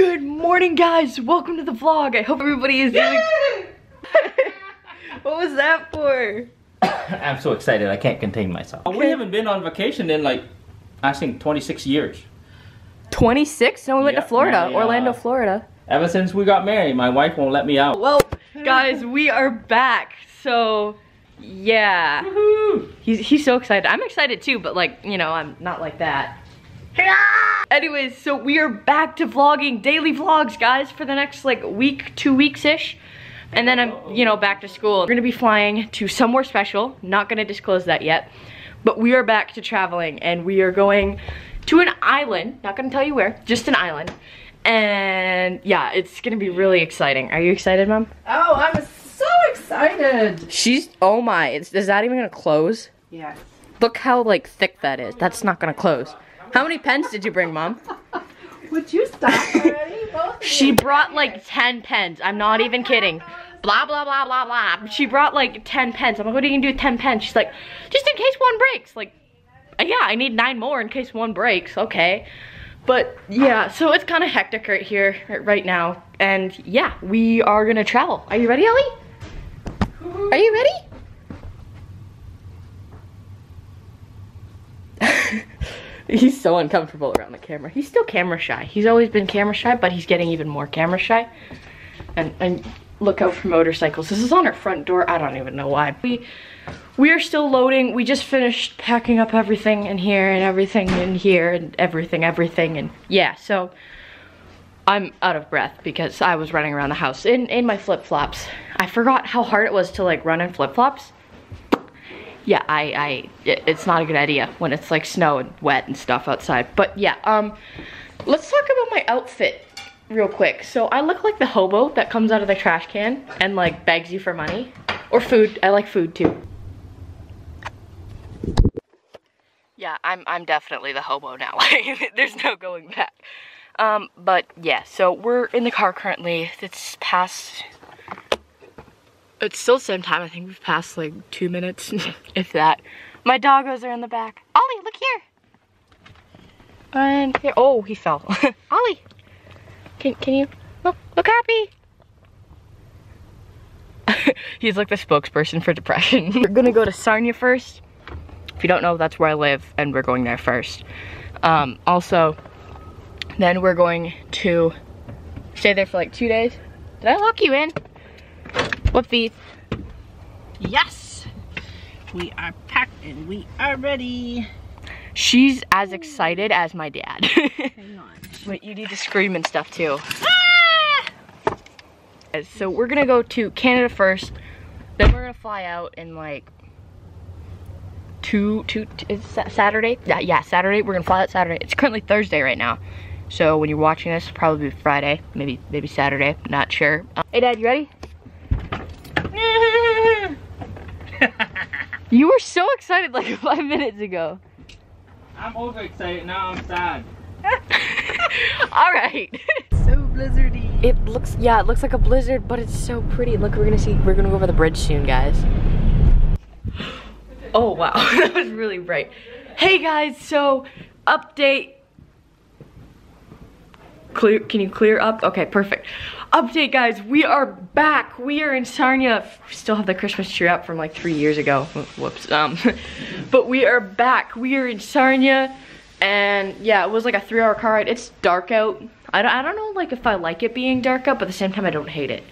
Good morning, guys. Welcome to the vlog. I hope everybody is doing. what was that for? I'm so excited, I can't contain myself. We haven't been on vacation in like, I think 26 years. 26? No, we went Yeah, to Florida, my, uh, Orlando, Florida. Ever since we got married, my wife won't let me out. Well, guys, we are back. So, yeah. He's, he's so excited. I'm excited too, but like, you know, I'm not like that. Anyways, so we are back to vlogging daily vlogs, guys, for the next like week, two weeks-ish. And then I'm, you know, back to school. We're gonna be flying to somewhere special. Not gonna disclose that yet. But we are back to traveling and we are going to an island. Not gonna tell you where, just an island. And yeah, it's gonna be really exciting. Are you excited, Mom? Oh, I'm so excited. She's, oh my, is, is that even gonna close? Yeah. Look how like thick that is. That's not gonna close. How many pens did you bring, Mom? Would you stop already? Both She brought like 10 pens. I'm not even kidding. Blah, blah, blah, blah, blah. She brought like 10 pens. I'm like, what are you gonna do with 10 pens? She's like, just in case one breaks. Like, uh, yeah, I need nine more in case one breaks. Okay. But yeah, so it's kind of hectic right here, right now. And yeah, we are gonna travel. Are you ready, Ellie? Are you ready? he's so uncomfortable around the camera. He's still camera shy. He's always been camera shy, but he's getting even more camera shy. And, and look out for motorcycles. This is on our front door. I don't even know why. We we are still loading. We just finished packing up everything in here and everything in here and everything, everything. And yeah, so I'm out of breath because I was running around the house in, in my flip-flops. I forgot how hard it was to like run in flip-flops yeah, I, I, it- it's not a good idea when it's like snow and wet and stuff outside. But yeah, um, let's talk about my outfit real quick. So I look like the hobo that comes out of the trash can and like begs you for money or food. I like food too. Yeah, I'm, I'm definitely the hobo now. Like, there's no going back. Um, but yeah, so we're in the car currently. It's past it's still the same time. I think we've passed like two minutes, if that. My doggos are in the back. Ollie, look here. And here. Oh, he fell. Ollie, can can you look look happy? He's like the spokesperson for depression. we're gonna go to Sarnia first. If you don't know, that's where I live, and we're going there first. Um, also, then we're going to stay there for like two days. Did I lock you in? Whoopsies. Yes. We are packed and we are ready. She's as excited as my dad. Hang on. Wait, you need to scream and stuff too. So we're gonna go to Canada first, then we're gonna fly out in like two, two, is Saturday? Yeah, yeah, Saturday. We're gonna fly out Saturday. It's currently Thursday right now. So when you're watching this, probably be Friday, maybe, maybe Saturday, not sure. Um, hey dad, you ready? You were so excited like five minutes ago. I'm overexcited, now I'm sad. All right. So blizzardy. It looks, yeah, it looks like a blizzard, but it's so pretty. Look, we're gonna see, we're gonna go over the bridge soon, guys. Oh, wow, that was really bright. Hey guys, so, update. Clear, can you clear up? Okay, perfect. Update, guys, we are back. We are in Sarnia. We still have the Christmas tree up from like three years ago. Whoops. Um, but we are back. We are in Sarnia. And yeah, it was like a three hour car ride. It's dark out. I don't, I don't know like if I like it being dark out, but at the same time I don't hate it.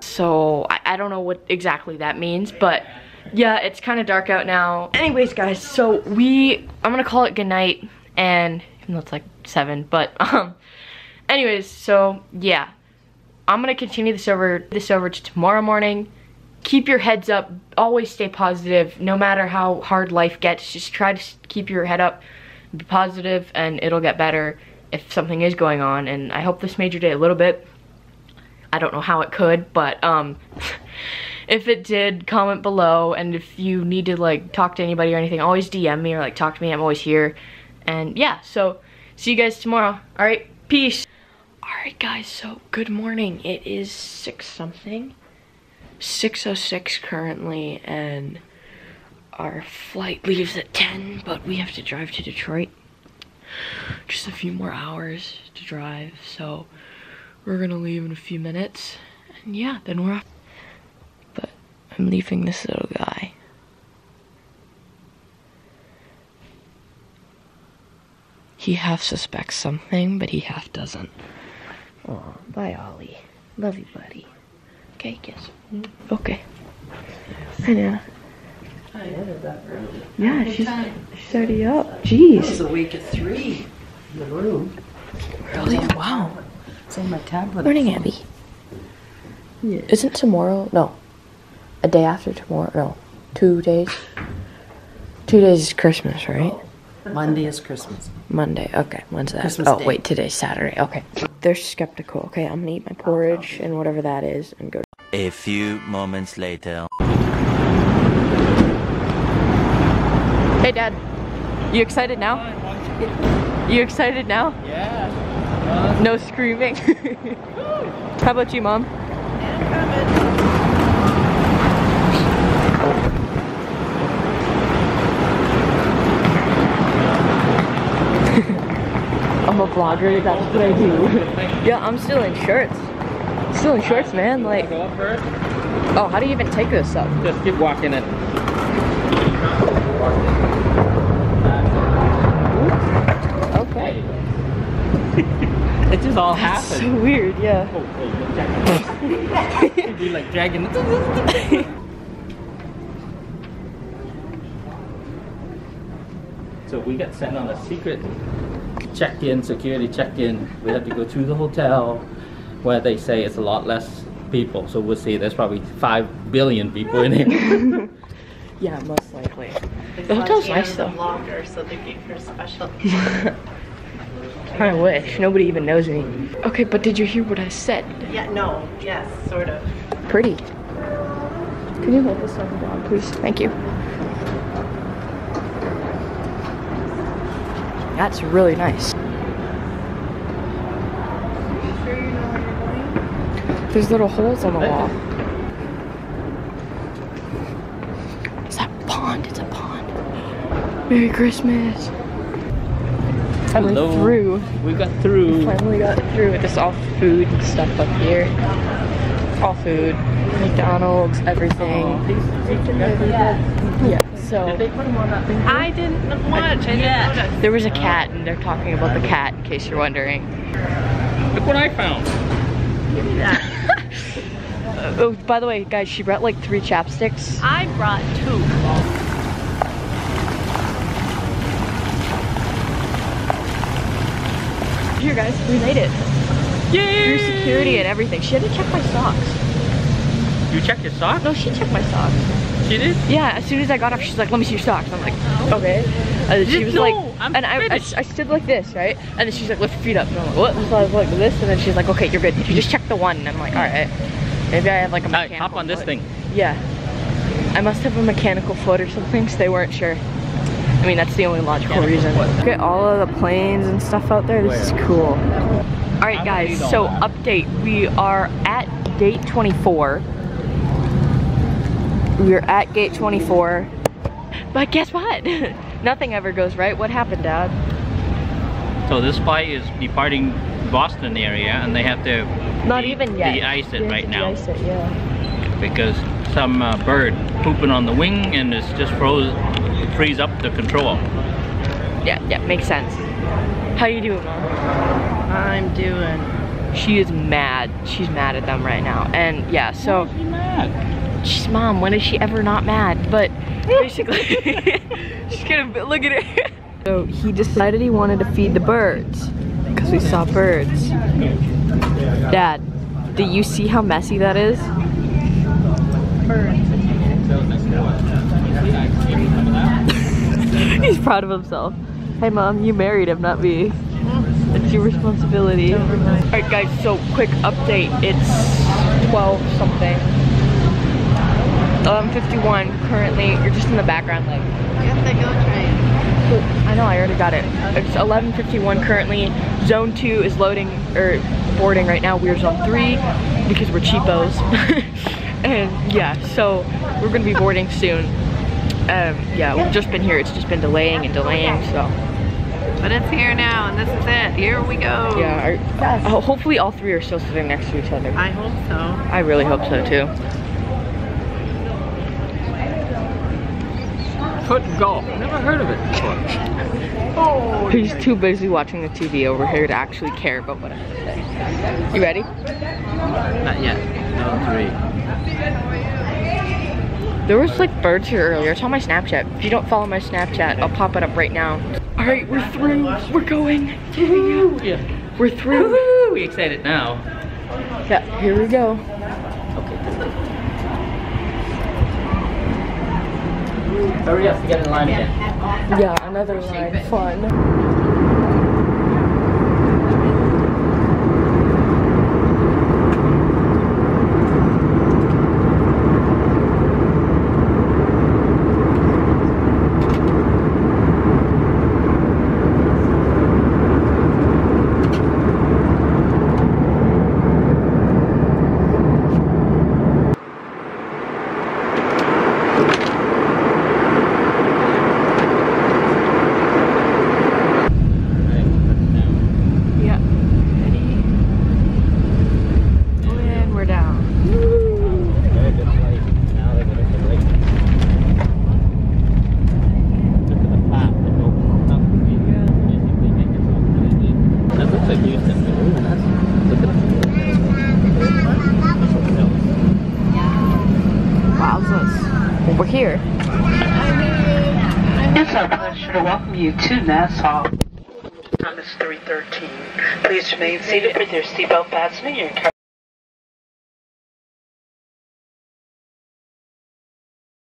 So I, I don't know what exactly that means, but yeah, it's kind of dark out now. Anyways, guys, so we, I'm gonna call it goodnight, and even though it's like seven, but um, anyways, so yeah, I'm gonna continue this over this over to tomorrow morning. Keep your heads up. Always stay positive, no matter how hard life gets. Just try to keep your head up, be positive, and it'll get better if something is going on. And I hope this made your day a little bit. I don't know how it could, but um, if it did, comment below. And if you need to like talk to anybody or anything, always DM me or like talk to me. I'm always here. And yeah, so see you guys tomorrow. All right, peace. All right, guys. So good morning. It is six something. 6:06 currently, and our flight leaves at 10, but we have to drive to Detroit. just a few more hours to drive. So we're gonna leave in a few minutes. And yeah, then we're off. But I'm leaving this little guy. He half suspects something, but he half doesn't. Oh, bye, Ollie. Love you, buddy. Okay, kiss. Okay. I know. Yeah, she's, she's already up. Jeez. It's a week at three in the room. Really? Wow. It's on my tablet. Morning, Abby. Isn't tomorrow? No. A day after tomorrow? No. Two days? Two days is Christmas, right? Monday is Christmas. Monday. Okay, when's that? Christmas oh, Day. wait, today's Saturday. Okay. They're skeptical. Okay, I'm gonna eat my porridge and whatever that is and go. A few moments later. Hey, Dad. You excited now? You excited now? Yeah. No screaming. How about you, Mom? Vlogger, that's what I do. yeah, I'm still in shorts. Still in shorts, man. Like, Go up first. oh, how do you even take this up? Just keep walking it. Okay. It just all That's happened. so weird, yeah. Oh, oh, Jack. Be like dragging. So we got sent on a secret check-in, security check-in. We have to go through the hotel where they say it's a lot less people. So we'll see. There's probably five billion people in here. Yeah, most likely. The hotel's nice though. Longer, so they gave her special. I wish. Nobody even knows me. Okay, but did you hear what I said? yeah, no, yes, sort of. Pretty. Can you hold this on the dog, please? Thank you. That's really nice. There's little holes on the wall. Is that a pond? It's a pond. Merry Christmas. Finally Hello. through. We got through. Finally got through with this all food and stuff up here. All food. McDonald's, everything. Oh, yeah, so Did they put them on that thing? I didn't watch. I didn't notice. there was a cat and they're talking about the cat in case you're wondering. Look what I found. Give me that. Oh, by the way, guys, she brought like three chapsticks. I brought two. Here, guys, we made it. Yay! Through security and everything. She had to check my socks. You checked your socks? No, she checked my socks. She did? Yeah, as soon as I got off, she's like, let me see your socks. I'm like, okay. And she was No, like, I'm and I, I. I stood like this, right? And then she's like, lift your feet up. And I'm like, what? So I was like this, and then she's like, okay, you're good. You just check the one. And I'm like, all right. Maybe I have like a All right, mechanical hop on this foot. thing. Yeah. I must have a mechanical foot or something, so they weren't sure. I mean, that's the only logical reason. Look at all of the planes and stuff out there. This is cool. All right, guys. So update: we are at gate 24. We're at gate 24. But guess what? Nothing ever goes right. What happened, Dad? So this flight is departing Boston area and they have to Not de- even yet. de-ice it right now de-ice it, yeah. because some uh, bird pooping on the wing and it's just froze, freeze up the control. Yeah, yeah, makes sense. How you doing, Mom? I'm doing. She is mad. She's mad at them right now. And yeah, so Be mad. She's mom. When is she ever not mad? But basically, she's gonna look at it. So he decided he wanted to feed the birds because we saw birds. Dad, do you see how messy that is? He's proud of himself. Hey mom, you married him, not me. It's your responsibility. Alright guys, so quick update. It's 12 something. 11.51 currently. You're just in the background like. Get the go train. I know, I already got it. It's 11.51 currently. Zone 2 is loading, or boarding right now. We're zone 3 because we're cheapos. and yeah, so we're gonna be boarding soon. Um, yeah, we've just been here. It's just been delaying and delaying, so But it's here now, and this is it. Here we go. Yeah. Our, oh, hopefully all three are still sitting next to each other. I hope so. I really hope so too. Foot golf. Never heard of it before. He's too busy watching the TV over here to actually care about what I have to say. You ready? Not yet. No, three. There was like birds here earlier. It's on my Snapchat. If you don't follow my Snapchat, I'll pop it up right now. All right, we're through. We're going. Yeah. We're through. We excited now. Yeah, here we go. Hurry up to get in line again. Yeah, another line. Fun. Yeah. Ready? And we're down. Very good flight. Now they're gonna get late. Look at the flap. They go up the video. You think they make it so crazy? That looks like Houston. Ooh, that's, look at Wowzers. Well, we're here. It's our pleasure to welcome you to Nassau. Is 313. Please remain seated with your seatbelt fastening. Your